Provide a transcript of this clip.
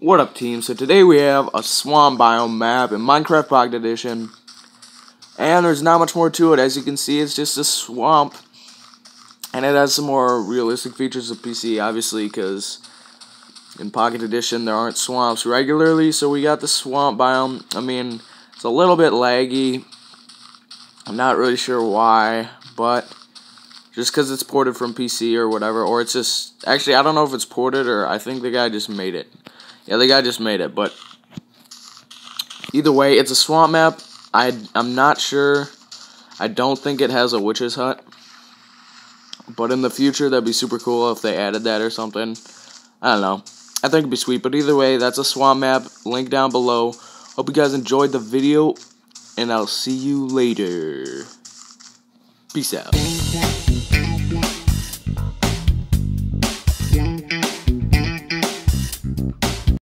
What up team? So today we have a swamp biome map in Minecraft Pocket Edition. And there's not much more to it. As you can see, it's just a swamp. And it has some more realistic features of PC, obviously, because in Pocket Edition there aren't swamps regularly. So we got the swamp biome. I mean, it's a little bit laggy. I'm not really sure why, but just because it's ported from PC or whatever, or it's just, actually, I don't know if it's ported or I think the guy just made it. Yeah, the guy just made it, but either way, it's a swamp map. I, I'm not sure. I don't think it has a witch's hut. But in the future, that'd be super cool if they added that or something. I don't know. I think it'd be sweet. But either way, that's a swamp map. Link down below. Hope you guys enjoyed the video. And I'll see you later. Peace out.